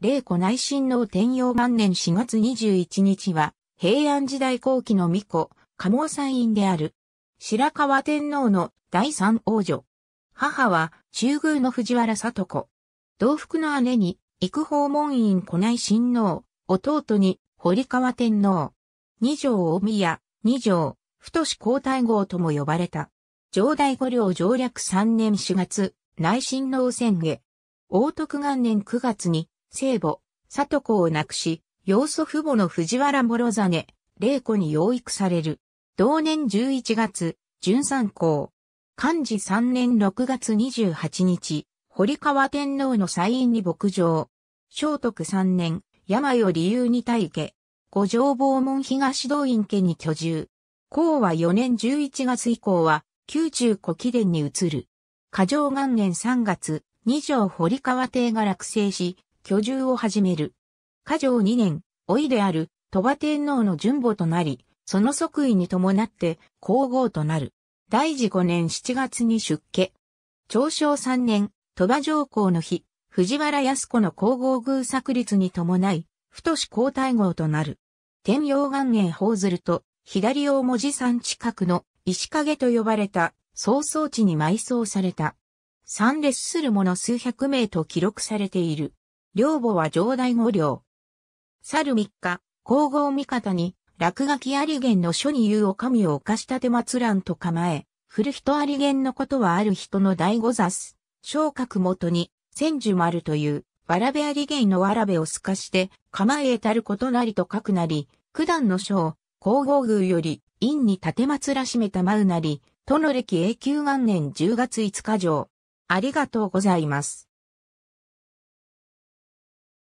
霊古内親王天陽元年4月21日は、平安時代後期の巫女、鴨祭院である。白河天皇の第三王女。母は中宮の藤原里子。同福の姉に、育訪問院古内親王、弟に堀川天皇。二条大宮、二条、太志皇太后とも呼ばれた。上代五領上略三年四月、内親王宣下。王徳元年九月に、聖母、里子を亡くし、養祖父母の藤原諸実、霊子に養育される。同年11月、純三校。漢字3年6月28日、堀川天皇の祭院に牧場。聖徳3年、病を理由に大家。五条房門東道院家に居住。公は4年11月以降は、宮中古貴殿に移る。過剰元年3月、二条堀川邸が落成し、居住を始める。過剰2年、老いである、鳥羽天皇の順母となり、その即位に伴って皇后となる。第治5年7月に出家。長正3年、鳥羽上皇の日、藤原康子の皇后宮作立に伴い、太志皇太后となる。天陽元年宝鶴と、左大文字山近くの石影と呼ばれた曹操地に埋葬された。参列する者数百名と記録されている。領母は上代五領。去る三日、皇后味方に、落書きありげんの書に言うお神を犯したて祭らんと構え、古人ありげんのことはある人の第五座す。昇格元に、千樹丸という、わらべありげんのわらべを透かして、構えたることなりと書くなり、九段の書を、皇后宮より、院に立て祭らしめたまうなり、都の歴永久元年10月5日上。ありがとうございます。